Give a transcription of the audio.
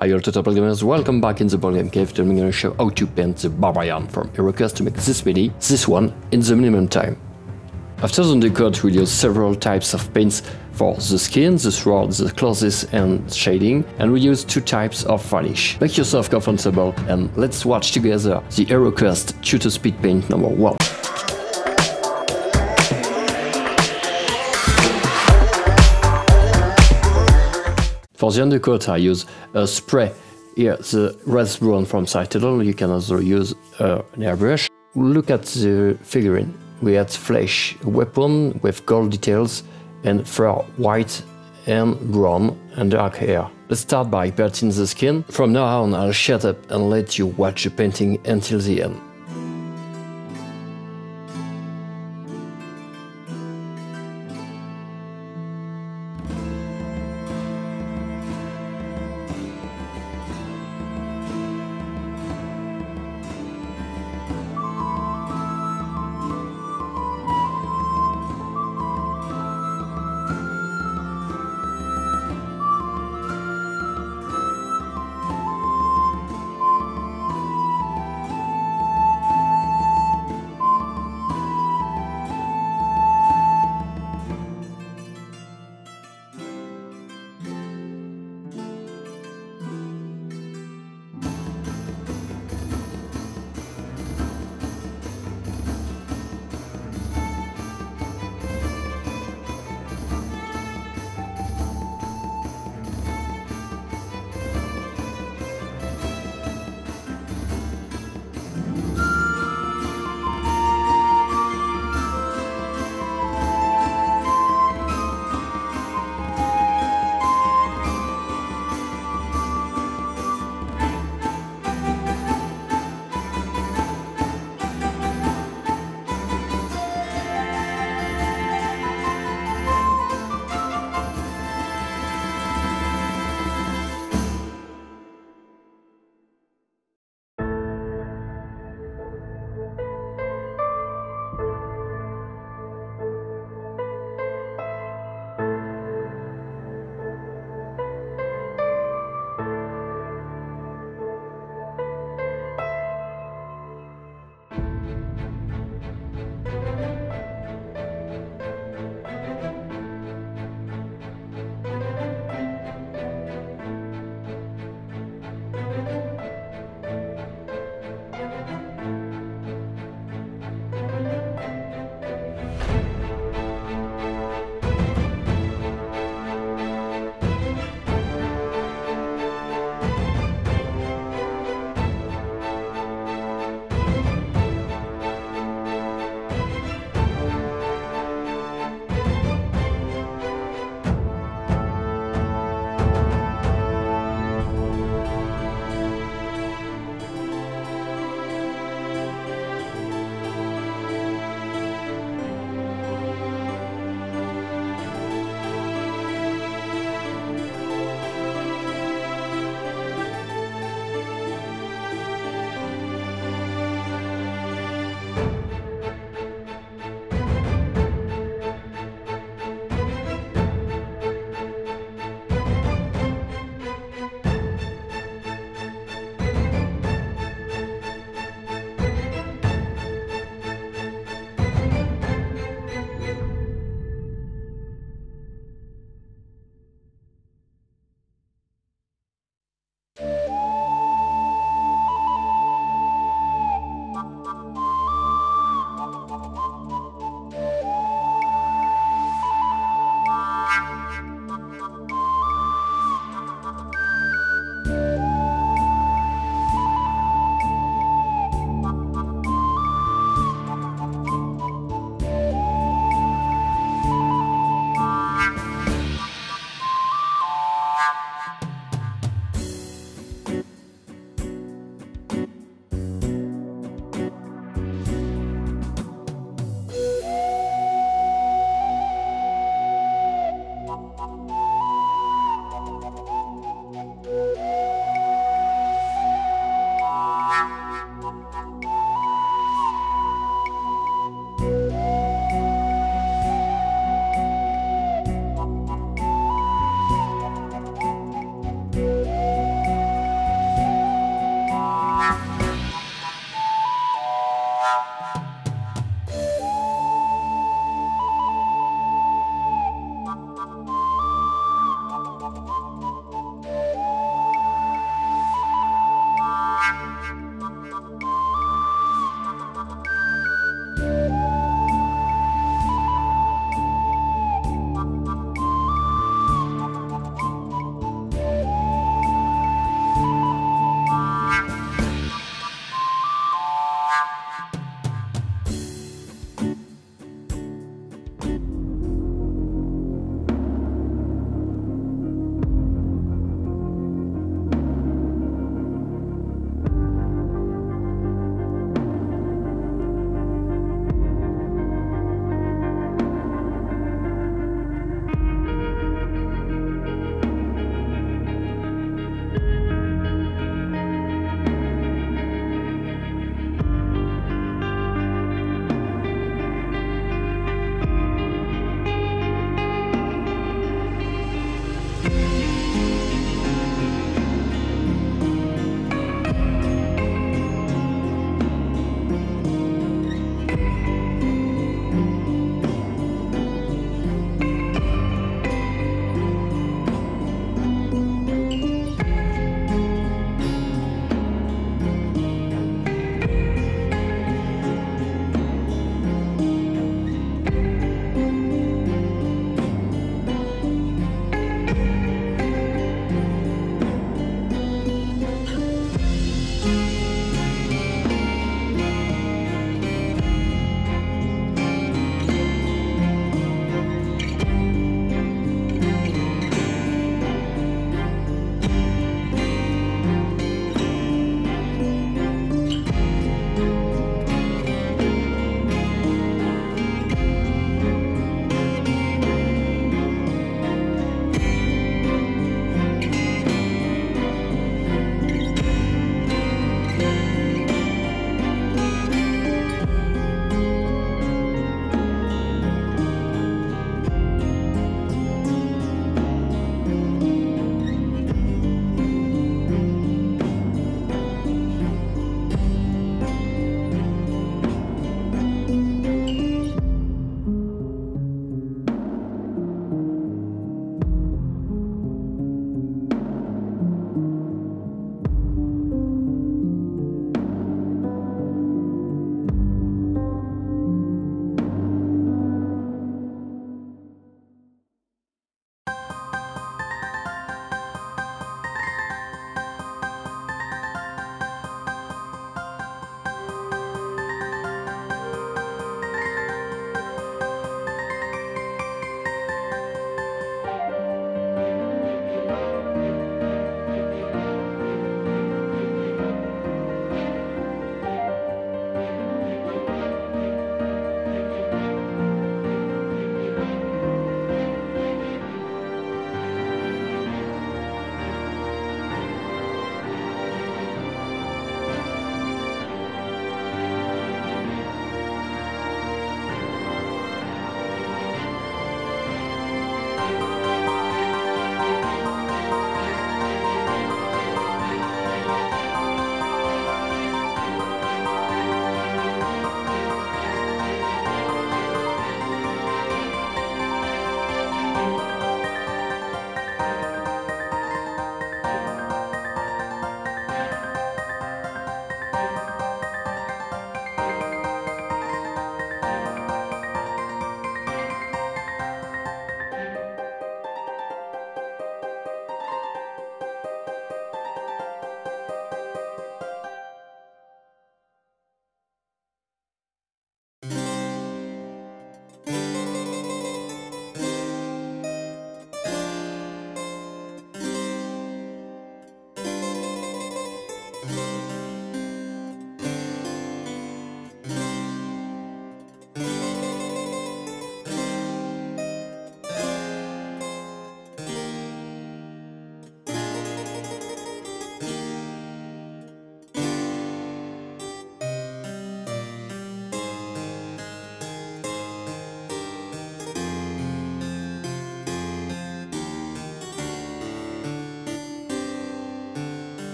Hi all Total Gamers, welcome back in the Game Cave today I'm gonna show how to paint the Barbarian from HeroQuest to make this mini, this one, in the minimum time. After the undercoat we'll use several types of paints for the skin, the sword, the clothes and shading, and we use two types of varnish. Make yourself comfortable and let's watch together the HeroQuest Tutor Speed Paint number 1. For the undercoat I use a spray, here the red brown from Citadel, you can also use uh, an airbrush. Look at the figurine, we had flesh, weapon with gold details and fur white and brown and dark hair. Let's start by painting the skin. From now on I'll shut up and let you watch the painting until the end.